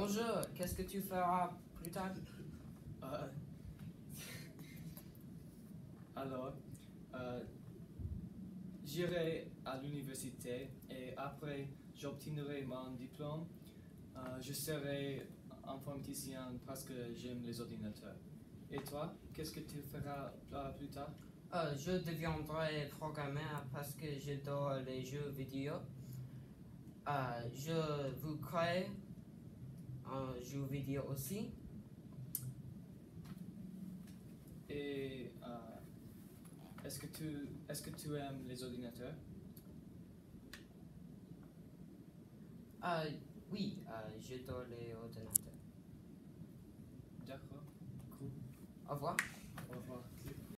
Bonjour, qu'est-ce que tu feras plus tard? Euh, alors, euh, j'irai à l'université et après j'obtiendrai mon diplôme. Euh, je serai informaticien parce que j'aime les ordinateurs. Et toi, qu'est-ce que tu feras plus tard? Euh, Je deviendrai programmeur parce que j'adore les jeux vidéo. Euh, je vous crée un jeu vidéo aussi. Et euh, est-ce que tu est-ce que tu aimes les ordinateurs? Euh, oui, euh, j'adore les ordinateurs. D'accord. Cool. Au revoir.